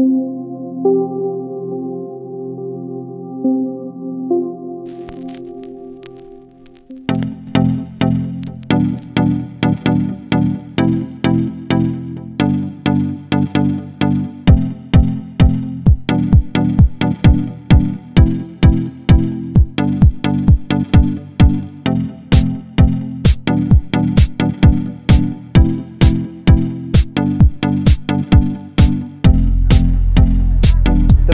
Música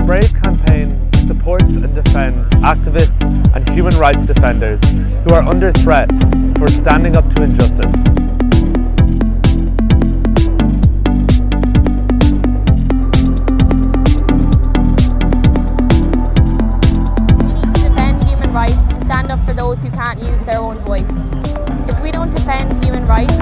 Brave campaign supports and defends activists and human rights defenders who are under threat for standing up to injustice. We need to defend human rights to stand up for those who can't use their own voice. If we don't defend human rights,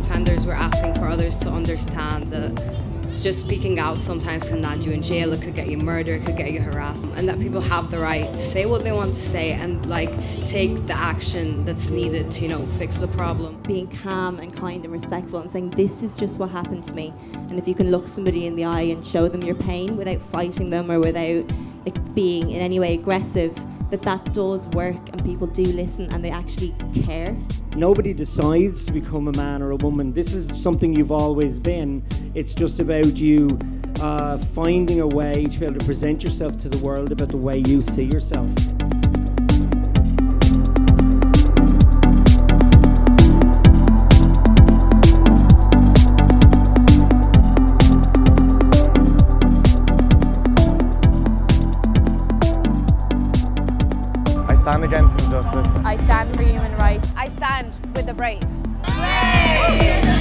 Defenders, we're asking for others to understand that just speaking out sometimes can land you in jail, it could get you murdered, it could get you harassed, and that people have the right to say what they want to say and like take the action that's needed to, you know, fix the problem. being calm and kind and respectful and saying this is just what happened to me and if you can look somebody in the eye and show them your pain without fighting them or without like, being in any way aggressive that that does work and people do listen and they actually care Nobody decides to become a man or a woman. This is something you've always been. It's just about you uh, finding a way to be able to present yourself to the world about the way you see yourself. stand against injustice. I stand for human rights. I stand with the brave. brave!